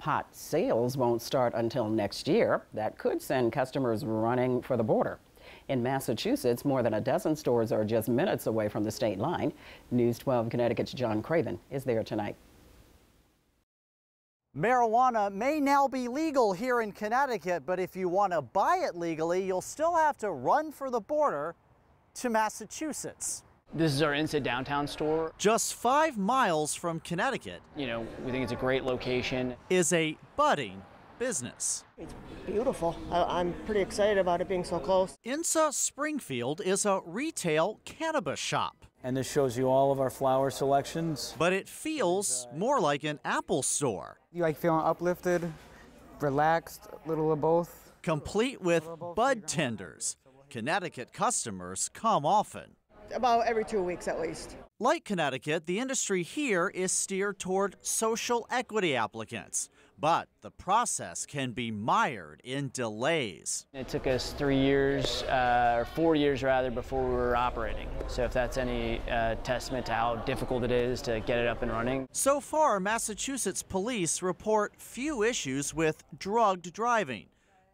Pot sales won't start until next year. That could send customers running for the border. In Massachusetts, more than a dozen stores are just minutes away from the state line. News 12 Connecticut's John Craven is there tonight. Marijuana may now be legal here in Connecticut, but if you want to buy it legally, you'll still have to run for the border to Massachusetts. This is our INSA downtown store. Just five miles from Connecticut. You know, we think it's a great location. Is a budding business. It's beautiful. I, am pretty excited about it being so close. INSA Springfield is a retail cannabis shop. And this shows you all of our flower selections. But it feels more like an Apple store. You like feeling uplifted, relaxed, a little of both? Complete with bud tenders. Connecticut customers come often. About every two weeks at least. Like Connecticut, the industry here is steered toward social equity applicants. But the process can be mired in delays. It took us three years, uh, or four years rather, before we were operating. So if that's any uh, testament to how difficult it is to get it up and running. So far, Massachusetts police report few issues with drugged driving.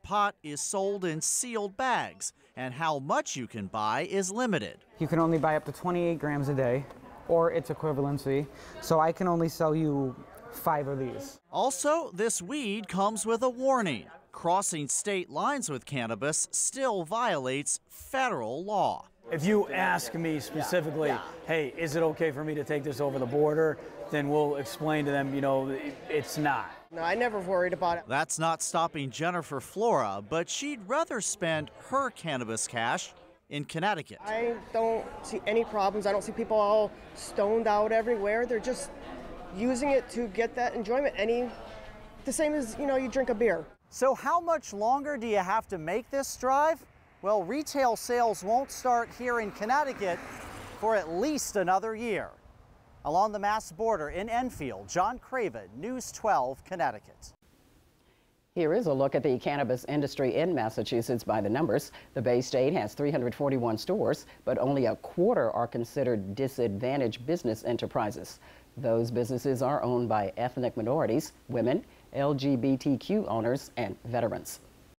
Pot is sold in sealed bags, and how much you can buy is limited. You can only buy up to 28 grams a day, or its equivalency. So I can only sell you five of these. Also, this weed comes with a warning. Crossing state lines with cannabis still violates federal law. If you ask me specifically, yeah, yeah. hey, is it okay for me to take this over the border? Then we'll explain to them, you know, it's not. No, I never worried about it. That's not stopping Jennifer Flora, but she'd rather spend her cannabis cash in Connecticut. I don't see any problems. I don't see people all stoned out everywhere. They're just using it to get that enjoyment. Any, the same as, you know, you drink a beer. So how much longer do you have to make this drive? Well, retail sales won't start here in Connecticut for at least another year. Along the Mass border in Enfield, John Craven, News 12, Connecticut. Here is a look at the cannabis industry in Massachusetts by the numbers. The Bay State has 341 stores, but only a quarter are considered disadvantaged business enterprises. Those businesses are owned by ethnic minorities, women, LGBTQ owners, and veterans.